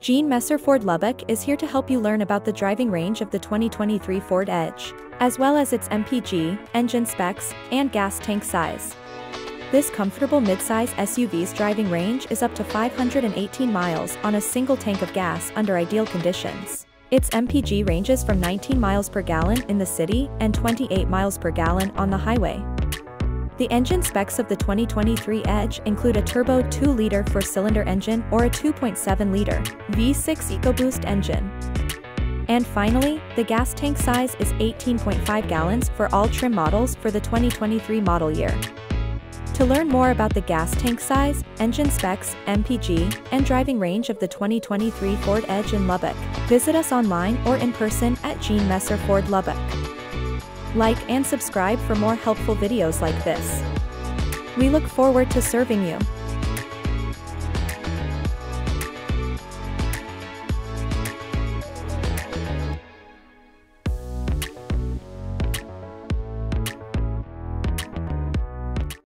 Gene Messer Ford Lubbock is here to help you learn about the driving range of the 2023 Ford Edge, as well as its MPG, engine specs, and gas tank size. This comfortable midsize SUV's driving range is up to 518 miles on a single tank of gas under ideal conditions. Its MPG ranges from 19 miles per gallon in the city and 28 miles per gallon on the highway. The engine specs of the 2023 Edge include a turbo 2-liter four-cylinder engine or a 2.7-liter V6 EcoBoost engine. And finally, the gas tank size is 18.5 gallons for all trim models for the 2023 model year. To learn more about the gas tank size, engine specs, MPG, and driving range of the 2023 Ford Edge in Lubbock, visit us online or in person at Gene Messer Ford Lubbock. Like and subscribe for more helpful videos like this. We look forward to serving you.